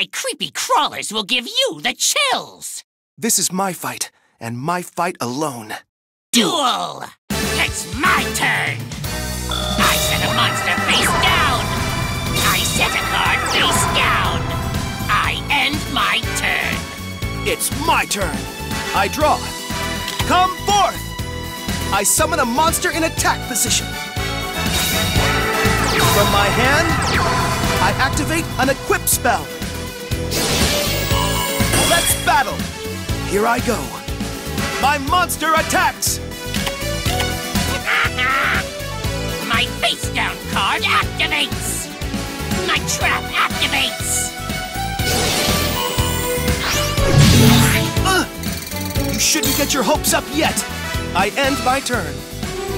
my creepy crawlers will give you the chills! This is my fight, and my fight alone. Duel! It's my turn! I set a monster face down! I set a card face down! I end my turn! It's my turn! I draw! Come forth! I summon a monster in attack position. From my hand, I activate an equip spell. Let's battle! Here I go. My monster attacks! my face down card activates! My trap activates! Uh, you shouldn't get your hopes up yet! I end my turn.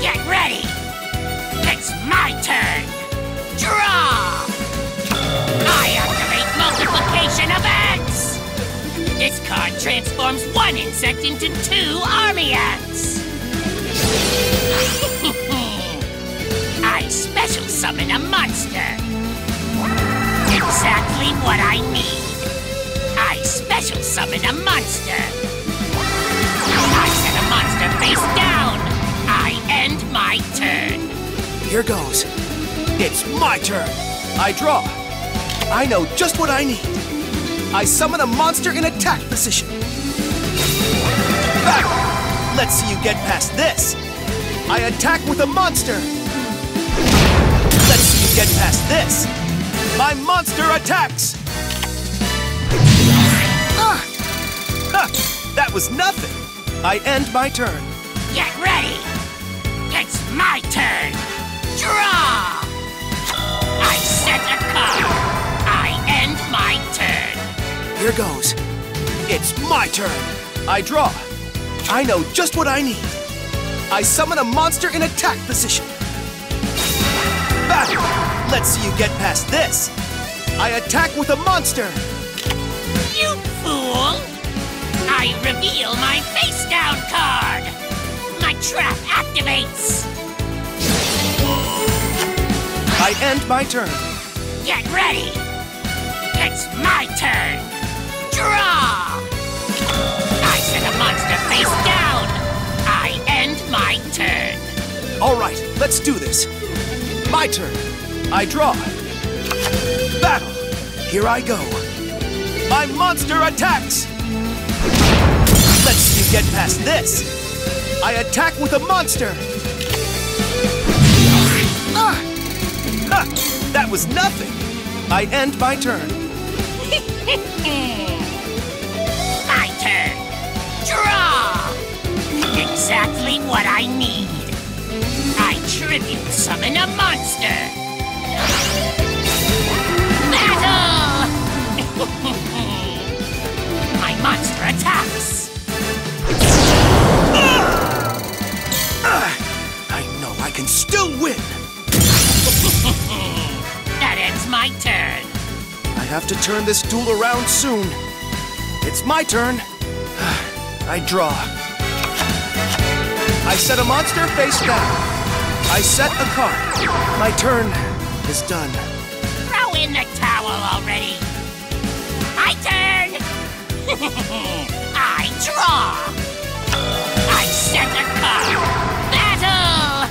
Get ready! It's my turn! Draw! I activate Multiplication of Ants! This card transforms one insect into two army ants! I special summon a monster! Exactly what I need! I special summon a monster! I set a monster face down! I end my turn! Here goes. It's my turn. I draw. I know just what I need. I summon a monster in attack position. Battle! Let's see you get past this. I attack with a monster. Let's see you get past this. My monster attacks! Ah! Ha! That was nothing. I end my turn. Get ready! It's my turn! Draw! Here goes. It's my turn. I draw. I know just what I need. I summon a monster in attack position. Battle! Let's see you get past this. I attack with a monster. You fool! I reveal my face down card! My trap activates! I end my turn. Get ready! It's my turn! Draw! I set a monster face down! I end my turn! All right, let's do this. My turn. I draw. Battle! Here I go. My monster attacks! Let's see get past this. I attack with a monster. Ah! Ha! That was nothing. I end my turn. Exactly what I need! I tribute summon a monster! Battle! my monster attacks! I know I can still win. that ends my turn. I have to turn this duel around soon. It's my turn. I draw. I set a monster face down. I set a card. My turn is done. Throw in the towel already. My turn. I draw. I set a card. Battle!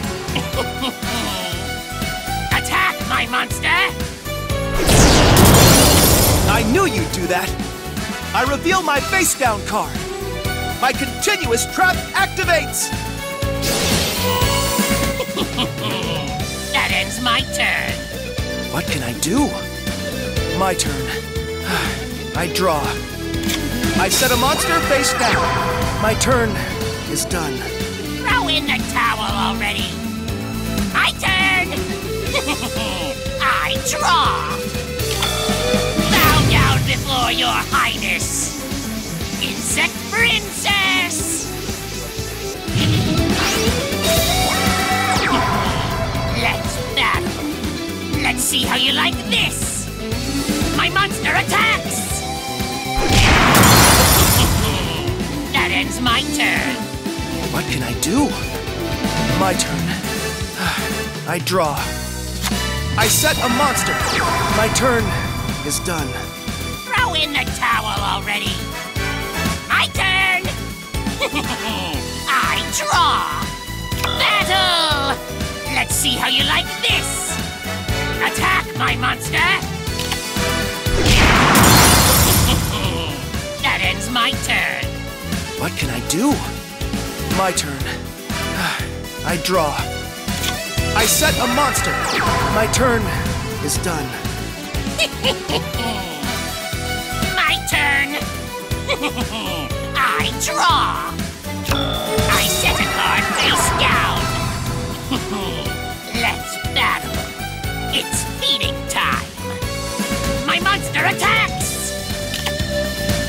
Attack, my monster! I knew you'd do that. I reveal my face down card. My continuous trap activates. that ends my turn. What can I do? My turn. I draw. I set a monster face down. My turn is done. Throw in the towel already. My turn. I draw. Bow down before your highness. Insect Princess! See how you like this. My monster attacks! that ends my turn. What can I do? My turn. I draw. I set a monster. My turn is done. Throw in the towel already. My turn. I draw. Battle. Let's see how you like this. Attack, my monster. that ends my turn. What can I do? My turn. I draw. I set a monster. My turn is done. My turn. I draw. I set a card face down. It's feeding time. My monster attacks.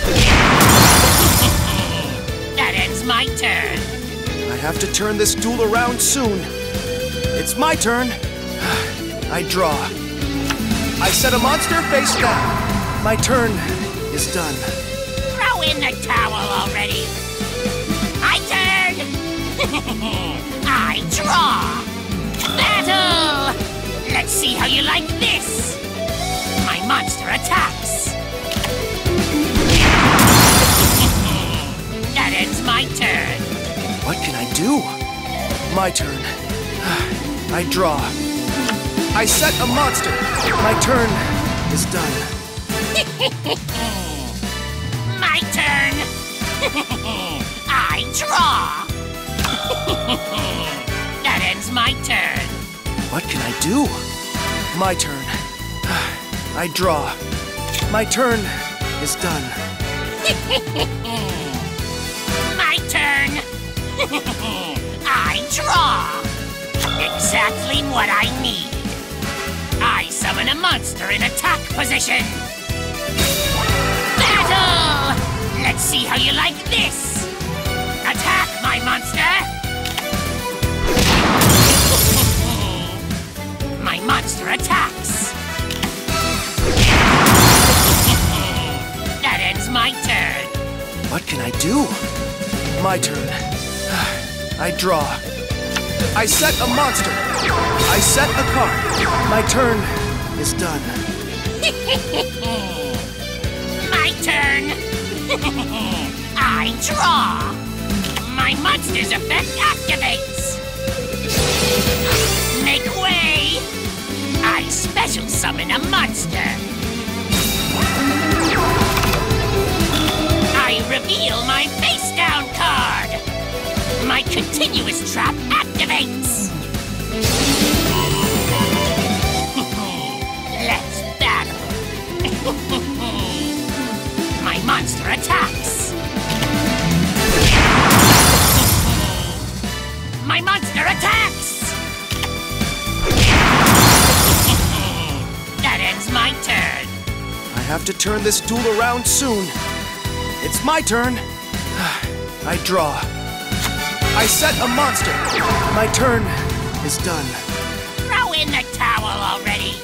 that ends my turn. I have to turn this duel around soon. It's my turn. I draw. I set a monster face down. My turn is done. Throw in the towel already. My turn. I draw. Battle. Let's see how you like this. My monster attacks. that ends my turn. What can I do? My turn. I draw. I set a monster. My turn is done. My turn. I draw. that ends my turn. What can I do? My turn. I draw. My turn is done. My turn. I draw. Exactly what I need. I summon a monster in attack position. Battle! Let's see how you like this. Attack, my monster. my monster can I do? My turn. I draw. I set a monster. I set a card. My turn is done. My turn. I draw. My monster's effect activates. Make way. I special summon a monster. I reveal my face down card. My continuous trap activates. Let's battle. My monster attacks. My monster attacks. that ends my turn. I have to turn this duel around soon. It's my turn. I draw. I set a monster. My turn is done. Throw in the towel already.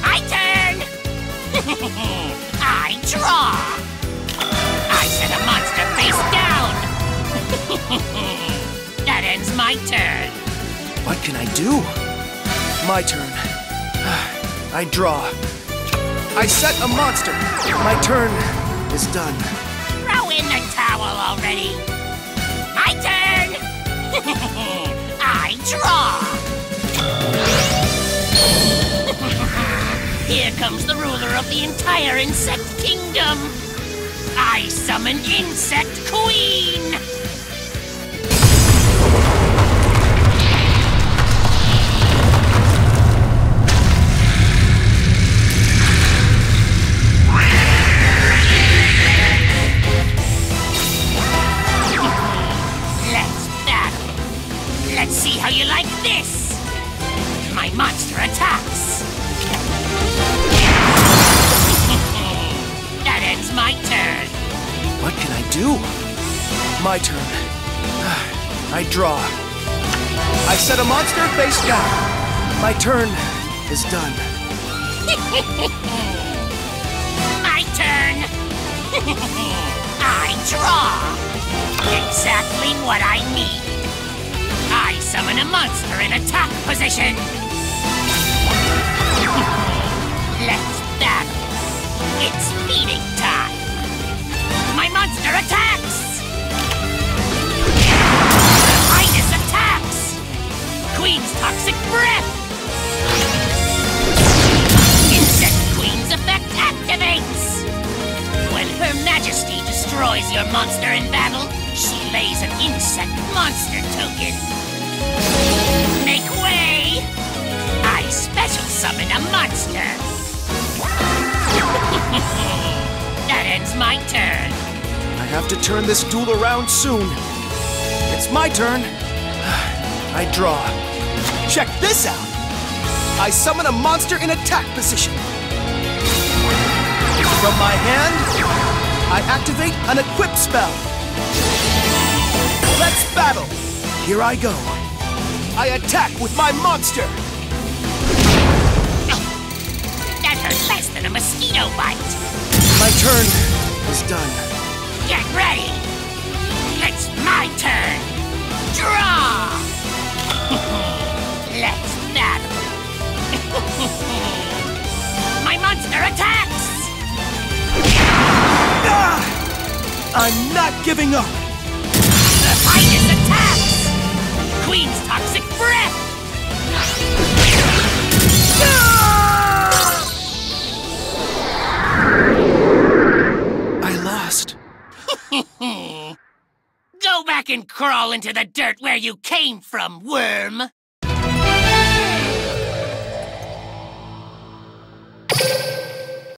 My turn. I draw. I set a monster face down. that ends my turn. What can I do? My turn. I draw. I set a monster. My turn is done. Throw in the towel already. My turn. I draw. Here comes the ruler of the entire insect kingdom. I summon Insect Queen. my turn. I draw. I set a monster face down. My turn is done. my turn. I draw. Exactly what I need. I summon a monster in attack position. Let's battle. It's feeding time. My monster attack! Queen's toxic breath! Insect Queen's effect activates! When Her Majesty destroys your monster in battle, she lays an insect monster token. Make way! I special summon a monster! that ends my turn. I have to turn this duel around soon. It's my turn. I draw. Check this out. I summon a monster in attack position. From my hand, I activate an equip spell. Let's battle. Here I go. I attack with my monster. That hurt less than a mosquito bite. My turn is done. Get ready! It's my turn! Draw! Let's battle! my monster attacks! Ah! I'm not giving up. The Titus attacks! Queen's toxic breath! I lost. Go back and crawl into the dirt where you came from, worm!